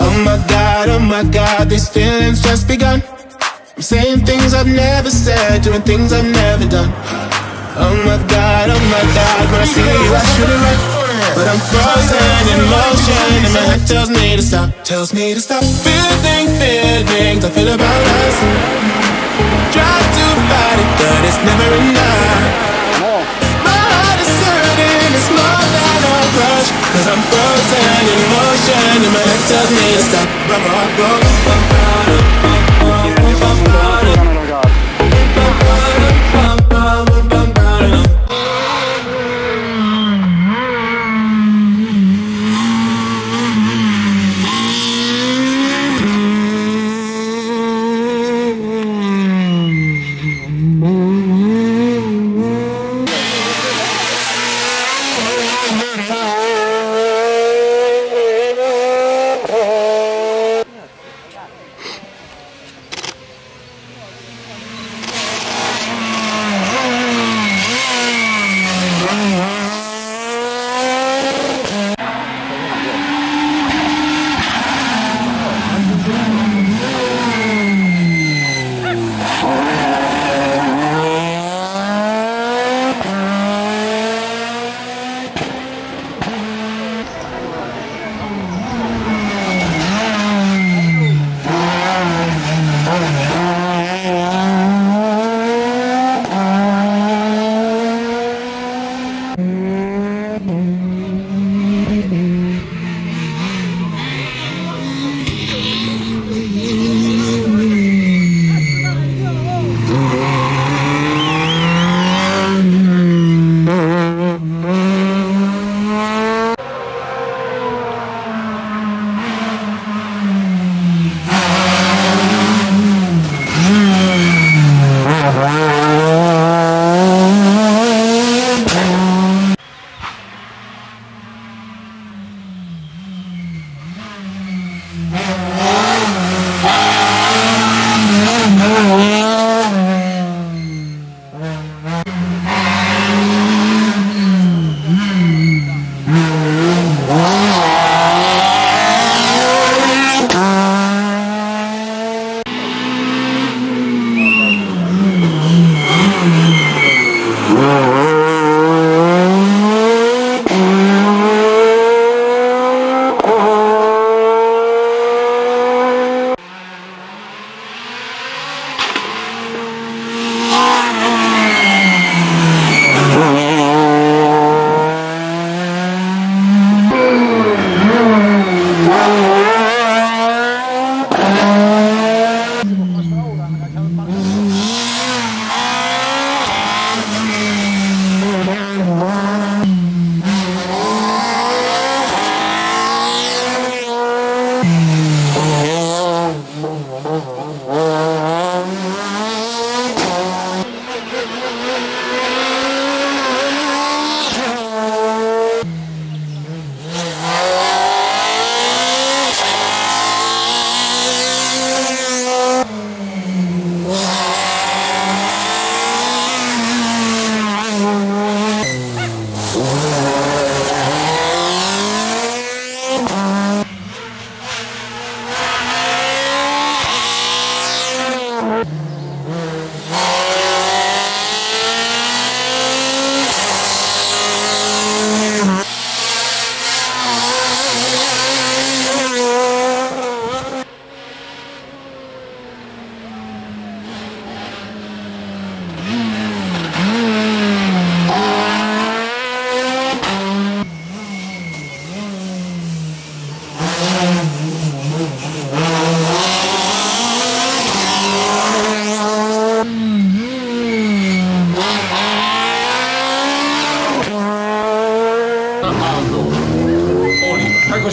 Oh my god, oh my god, these feelings just begun. I'm saying things I've never said, doing things I've never done. Oh my god, oh my god, when I see you I should it right. But I'm frozen in motion and my head tells me to stop, tells me to stop. Feeling feelings I feel about us. Try to fight it, but it's never enough.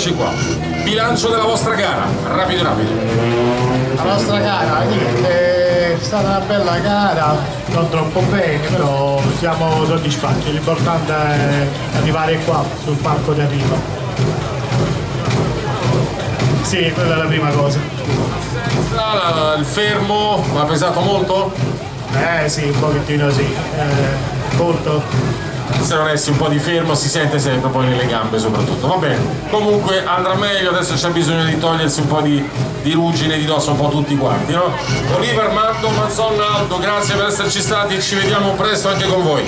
Eccoci qua. Bilancio della vostra gara. Rapido, rapido. La nostra gara, niente, è stata una bella gara, non troppo bene, però siamo soddisfatti. L'importante è arrivare qua, sul palco di arrivo. Sì, quella è la prima cosa. Ah, il fermo ha pesato molto? Eh sì, un pochettino sì. Eh, essere onesti un po' di fermo si sente sempre poi nelle gambe soprattutto va bene comunque andrà meglio adesso c'è bisogno di togliersi un po' di, di ruggine di dosso un po' tutti quanti no? Oliver, Armando, Manzon, Aldo grazie per esserci stati ci vediamo presto anche con voi